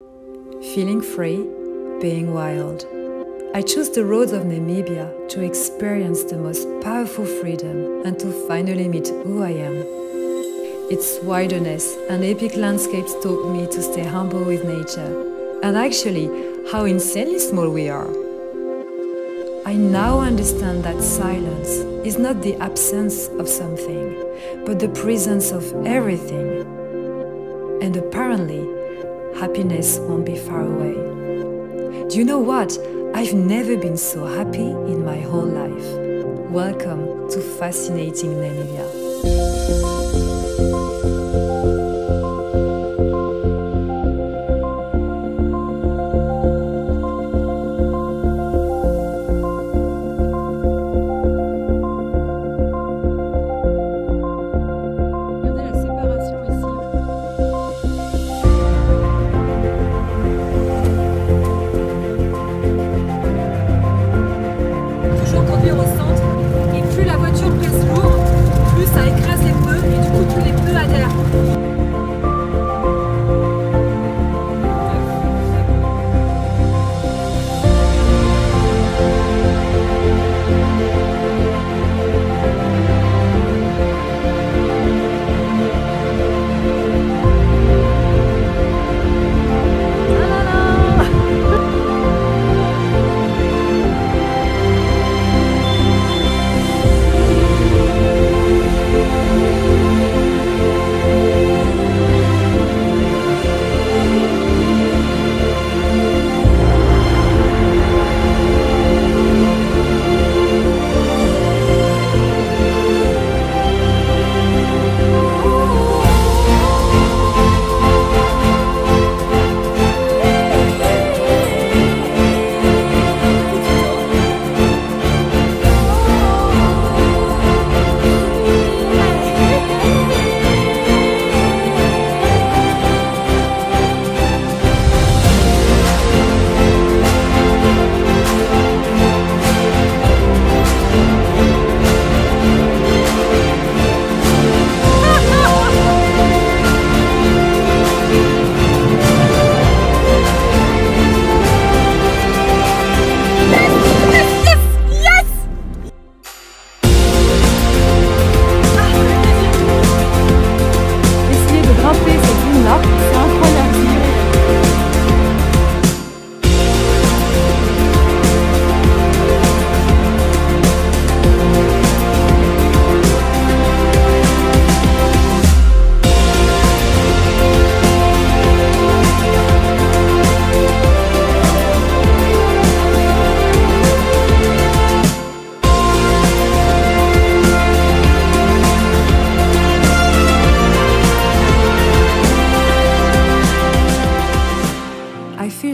Feeling free, being wild. I chose the roads of Namibia to experience the most powerful freedom and to finally meet who I am. Its wilderness and epic landscapes taught me to stay humble with nature, and actually, how insanely small we are. I now understand that silence is not the absence of something, but the presence of everything. And apparently, happiness won't be far away. Do you know what? I've never been so happy in my whole life. Welcome to Fascinating Namibia.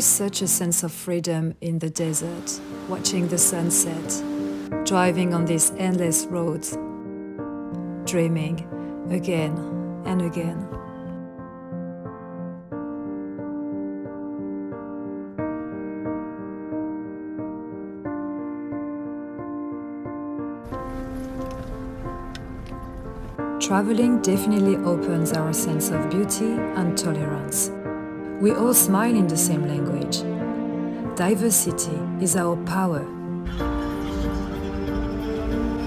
Such a sense of freedom in the desert, watching the sunset, driving on these endless roads, dreaming again and again. Traveling definitely opens our sense of beauty and tolerance. We all smile in the same language. Diversity is our power.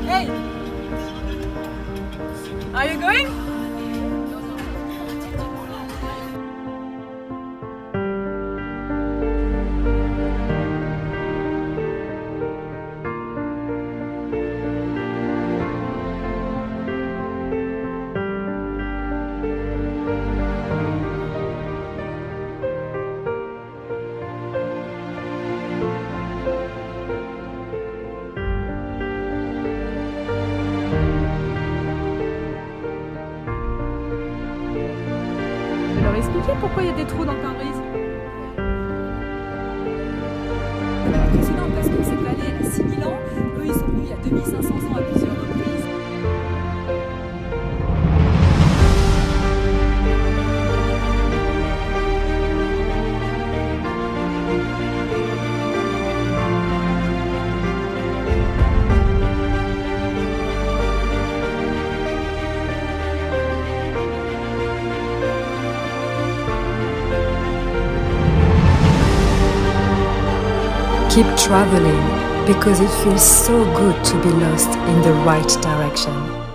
Hey! Are you going? Pourquoi il y a des trous dans le pare-brise. Impressionnant parce que cette vallée a 6000 ans, eux ils sont venus il y a 2500 ans à plusieurs keep traveling because it feels so good to be lost in the right direction.